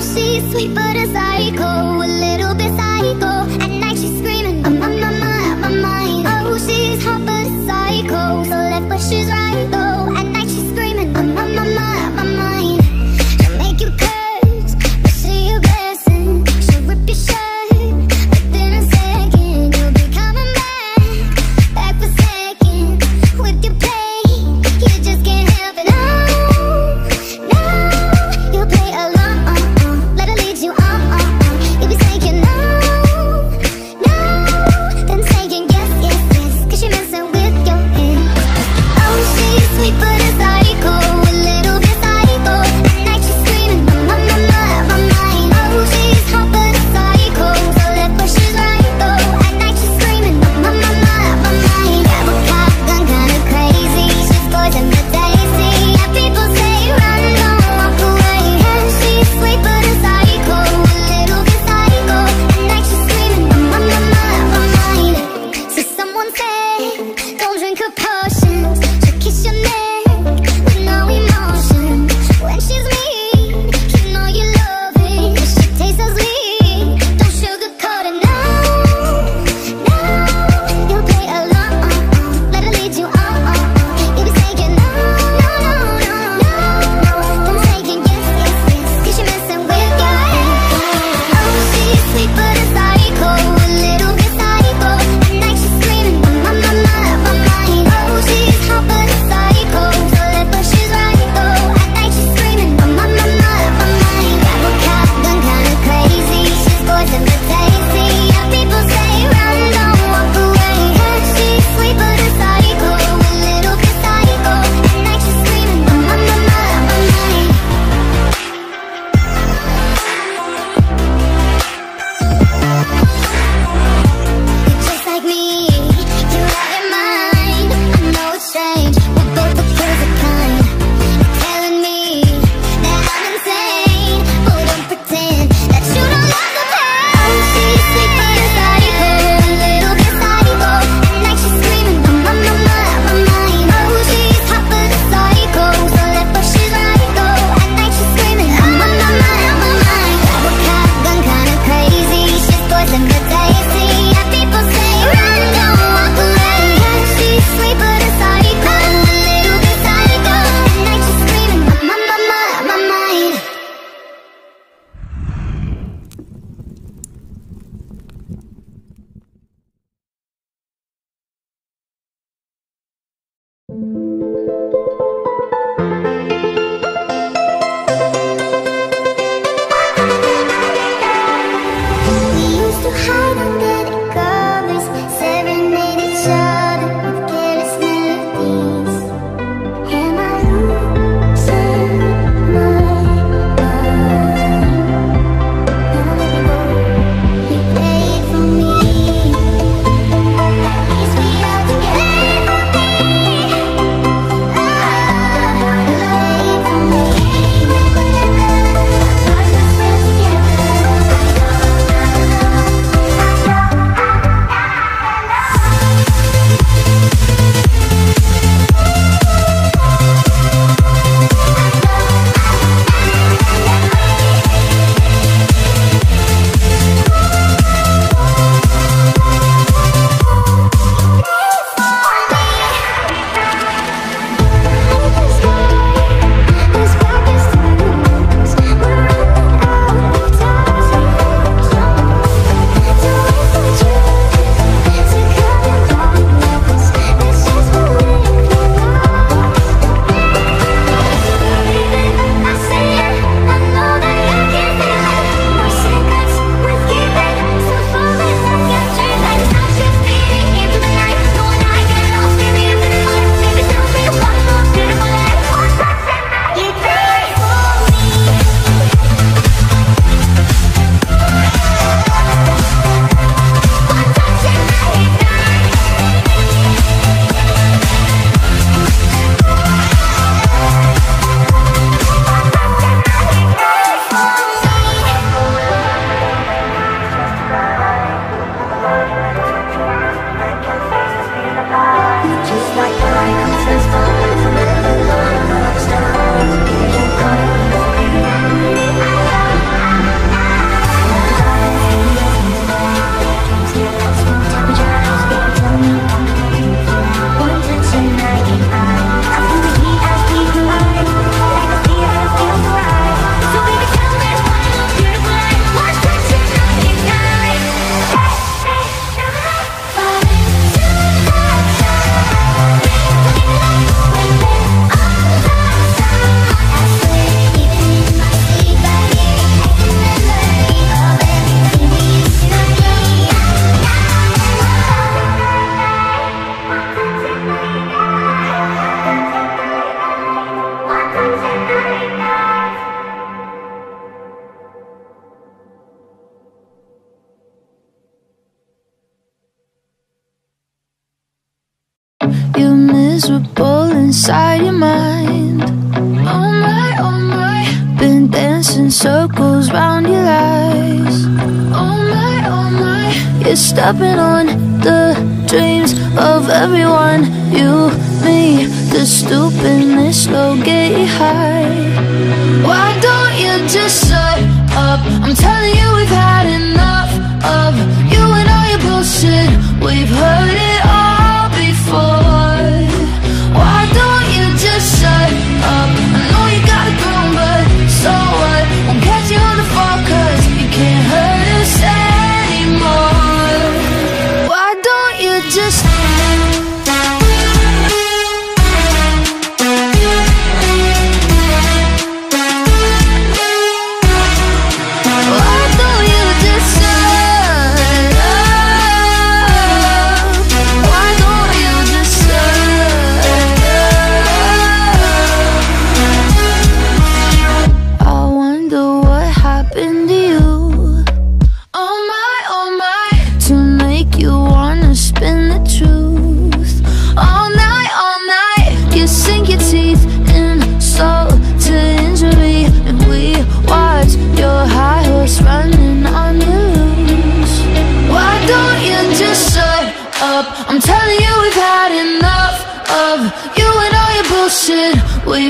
You play along, uh, uh, you miserable inside your mind. Oh my, oh my, been dancing circles round your lies. Oh my, oh my, you're stepping on the dreams of everyone. You, me, the stupidness, low, get high. Why don't you just? Uh,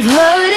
leave her